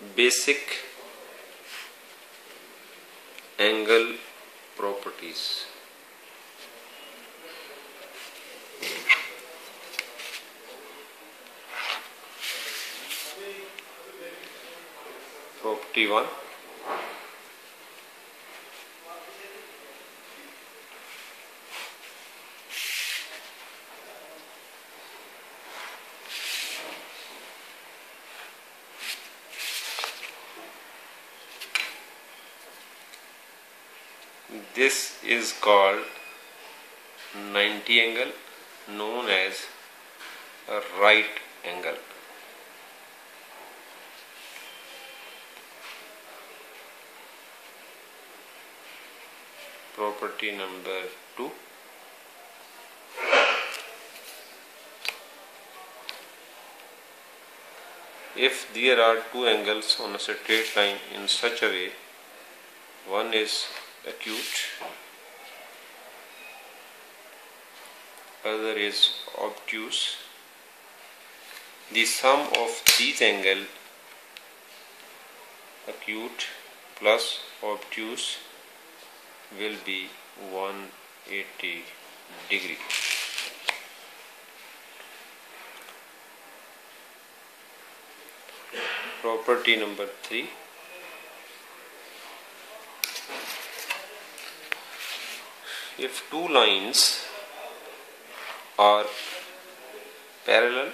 Basic angle properties property one this is called 90 angle known as a right angle. Property number 2 if there are two angles on a straight line in such a way one is acute. Other is obtuse. The sum of these angle acute plus obtuse will be 180 degree. Property number 3 if two lines are parallel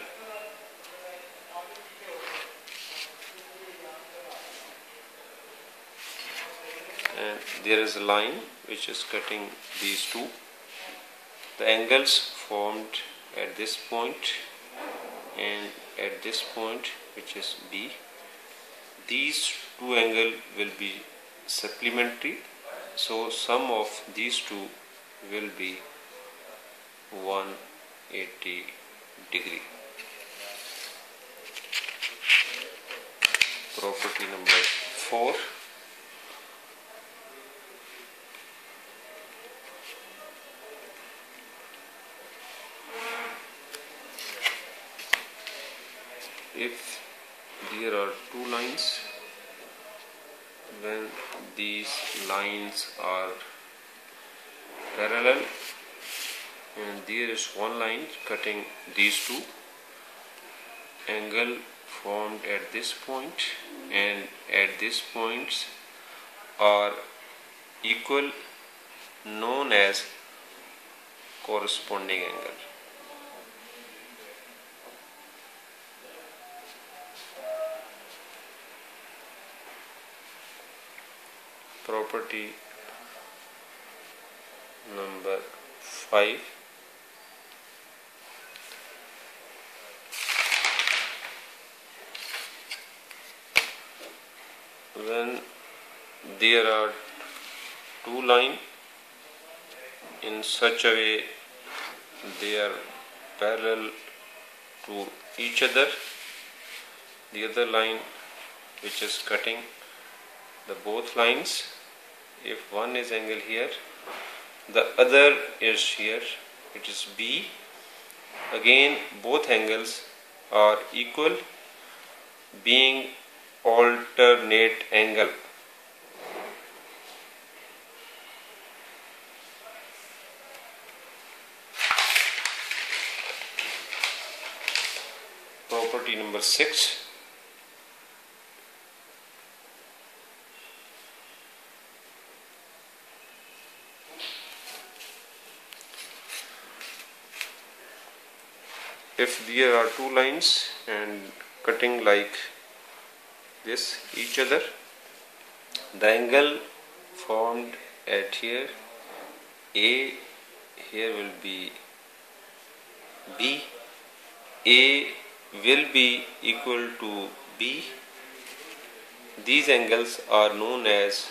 and there is a line which is cutting these two the angles formed at this point and at this point which is B these two angle will be supplementary. So sum of these two will be 180 degree. Property number 4 if there are two lines then these lines are parallel and there is one line cutting these two. Angle formed at this point and at this points are equal known as corresponding angle. Property number 5 when there are two line in such a way they are parallel to each other the other line which is cutting the both lines if one is angle here the other is here it is B. Again both angles are equal being alternate angle. Property number 6 if there are two lines and cutting like this each other the angle formed at here A here will be B A will be equal to B. These angles are known as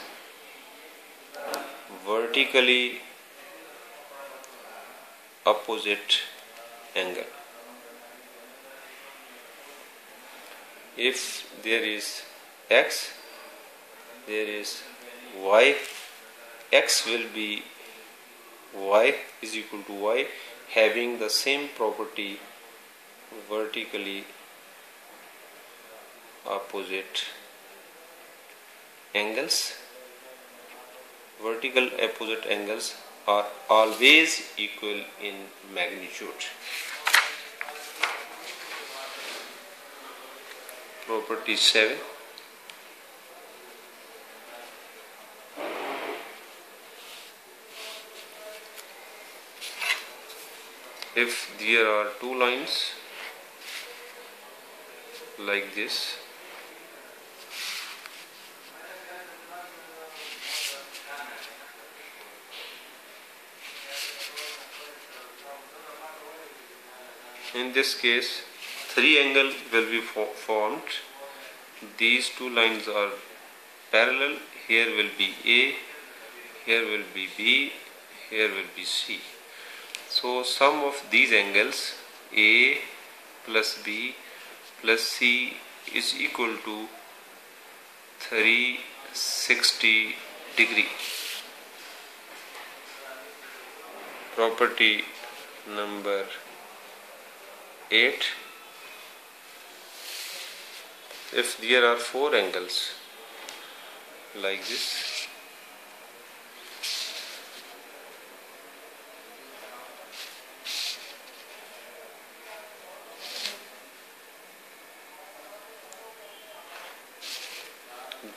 vertically opposite angle if there is x there is y x will be y is equal to y having the same property vertically opposite angles. Vertical opposite angles are always equal in magnitude property 7 if there are two lines like this in this case three angle will be fo formed. These two lines are parallel. Here will be A here will be B here will be C. So sum of these angles A plus B plus C is equal to 360 degree. Property number 8 if there are four angles like this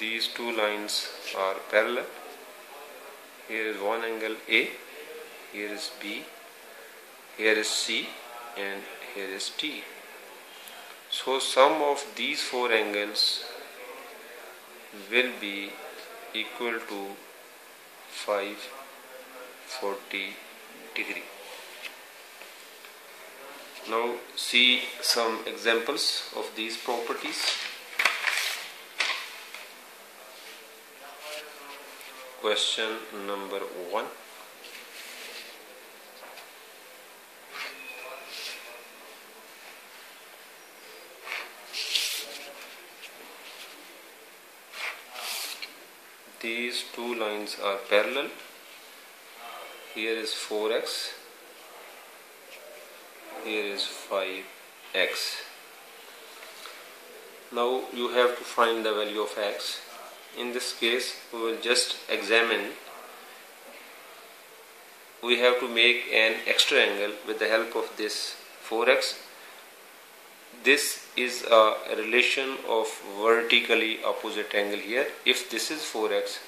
these two lines are parallel here is one angle A here is B here is C and here is D. So sum of these four angles will be equal to 540 degree. Now see some examples of these properties. Question number 1 these two lines are parallel. Here is 4x here is 5x now you have to find the value of x. In this case we will just examine. We have to make an extra angle with the help of this 4x this is a relation of vertically opposite angle here. If this is 4x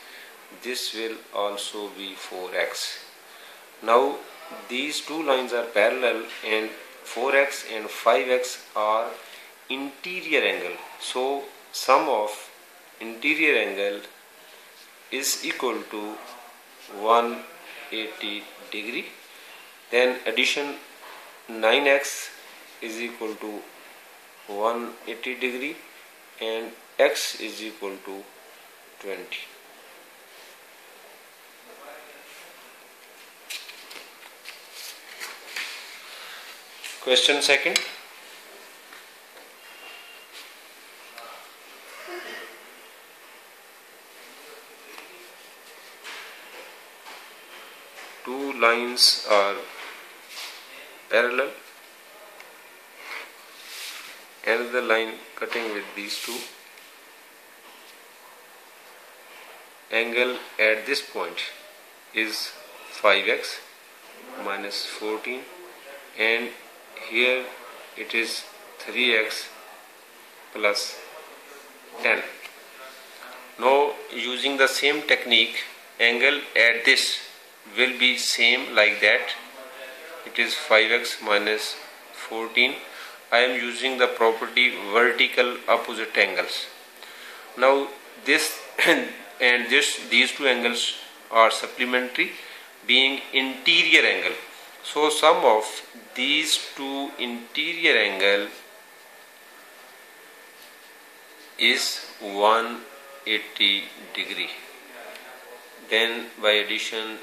this will also be 4x now these two lines are parallel and 4x and 5x are interior angle. So sum of interior angle is equal to 180 degree. Then addition 9x is equal to 180 degree and x is equal to 20 question second. Two lines are parallel another line cutting with these two. Angle at this point is 5x minus 14 and here it is 3x plus 10 now using the same technique angle at this will be same like that. It is 5x minus 14 I am using the property vertical opposite angles. Now this and this these two angles are supplementary being interior angle. So sum of these two interior angle is 180 degree. Then by addition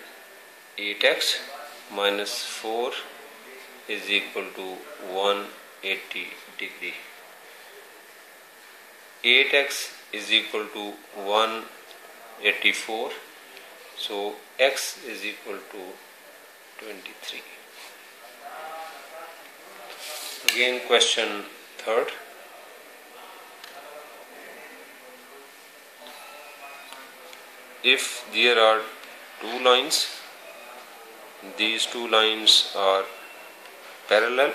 8x minus 4 is equal to 1 80 degree. 8x is equal to 184 so x is equal to 23 again question third. If there are two lines these two lines are parallel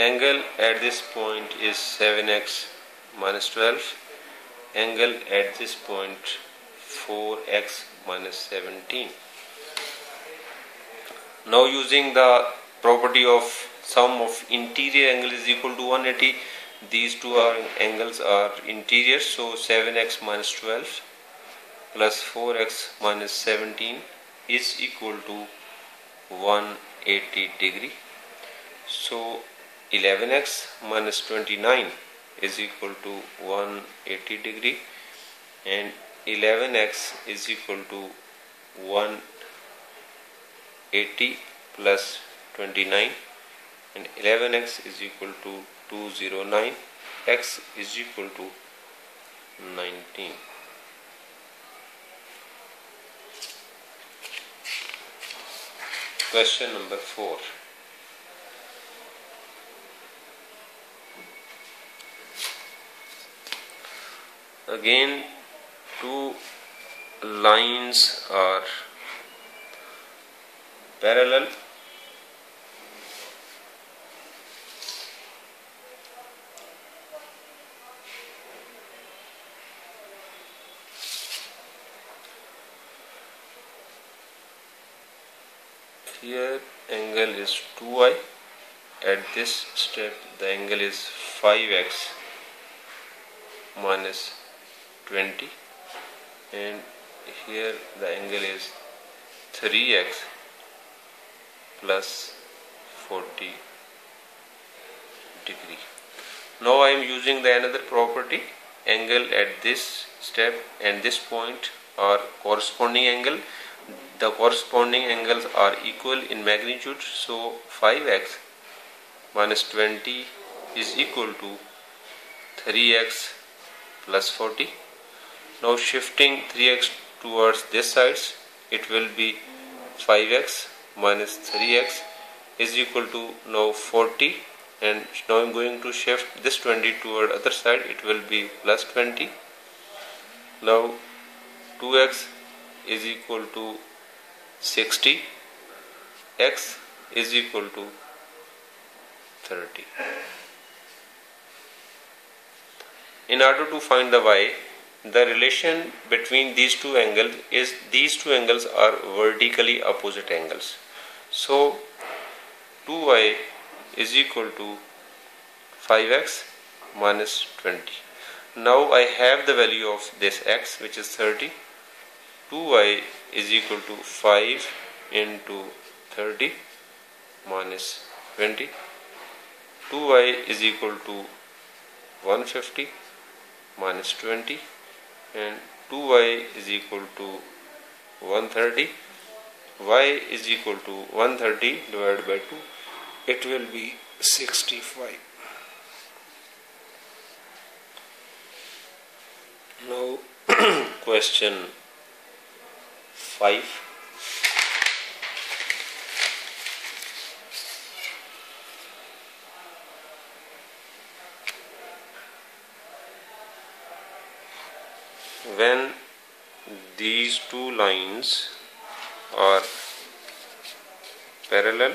angle at this point is 7x minus 12 angle at this point 4x minus 17 now using the property of sum of interior angle is equal to 180 these two are angles are interior so 7x minus 12 plus 4x minus 17 is equal to 180 degree. So 11x minus 29 is equal to 180 degree and 11x is equal to 180 plus 29 and 11x is equal to 209 x is equal to 19 question number 4 again two lines are parallel. Here angle is 2y at this step the angle is 5x minus 20 and here the angle is 3x plus 40 degree. Now I am using the another property angle at this step and this point are corresponding angle. The corresponding angles are equal in magnitude so 5x minus 20 is equal to 3x plus 40 now shifting 3x towards this sides it will be 5x minus 3x is equal to now 40 and now I'm going to shift this 20 toward other side it will be plus 20 now 2x is equal to 60 x is equal to 30 in order to find the y the relation between these two angles is these two angles are vertically opposite angles. So 2y is equal to 5x minus 20 now I have the value of this x which is 30 2y is equal to 5 into 30 minus 20 2y is equal to 150 minus 20 and 2y is equal to 130 y is equal to 130 divided by 2 it will be 65 now question 5 when these two lines are parallel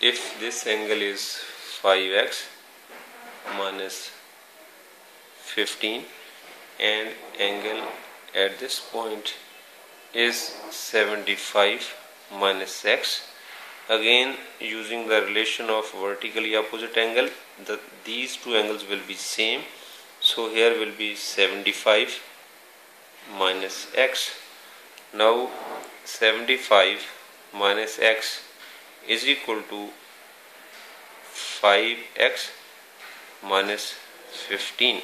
if this angle is 5x minus 15 and angle at this point is 75 minus x again using the relation of vertically opposite angle the, these two angles will be same. So here will be 75 minus x. Now 75 minus x is equal to 5x minus 15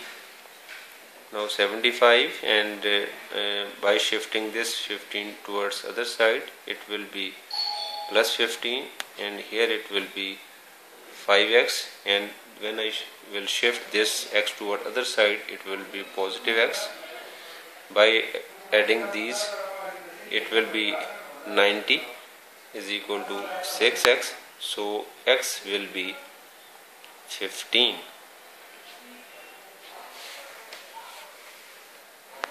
now 75 and uh, uh, by shifting this 15 towards other side it will be plus 15 and here it will be 5x and when I sh will shift this x toward other side it will be positive x. By adding these it will be 90 is equal to 6x so x will be 15